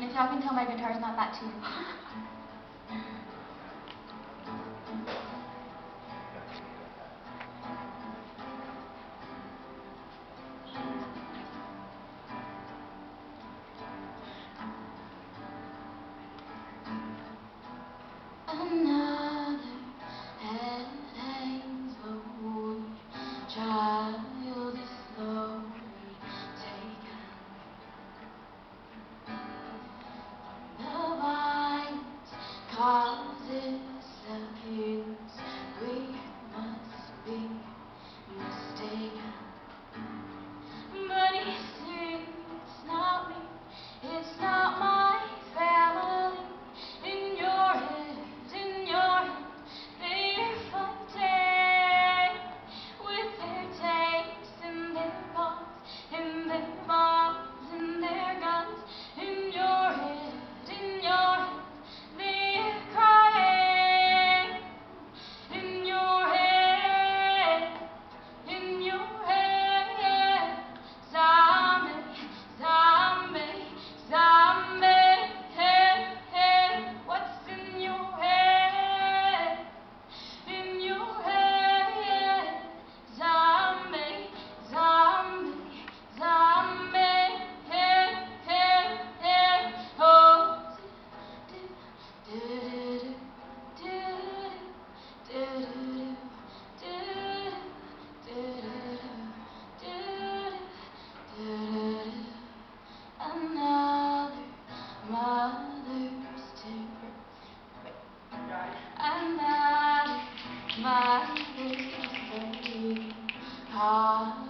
And if y'all can tell, my guitar's not that tuned. My Christmas, Christmas.